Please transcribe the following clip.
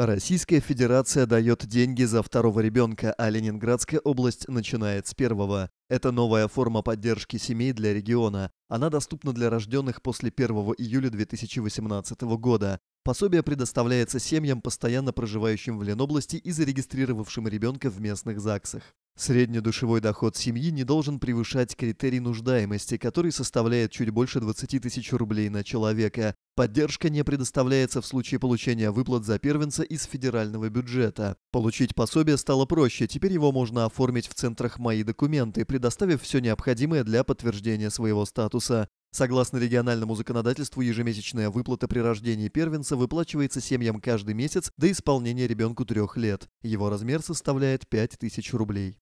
Российская Федерация дает деньги за второго ребенка, а Ленинградская область начинает с первого. Это новая форма поддержки семей для региона. Она доступна для рожденных после 1 июля 2018 года. Пособие предоставляется семьям, постоянно проживающим в Ленобласти и зарегистрировавшим ребенка в местных ЗАГСах. Среднедушевой доход семьи не должен превышать критерий нуждаемости, который составляет чуть больше 20 тысяч рублей на человека. Поддержка не предоставляется в случае получения выплат за первенца из федерального бюджета. Получить пособие стало проще, теперь его можно оформить в центрах «Мои документы», предоставив все необходимое для подтверждения своего статуса. Согласно региональному законодательству, ежемесячная выплата при рождении первенца выплачивается семьям каждый месяц до исполнения ребенку трех лет. Его размер составляет 5000 рублей.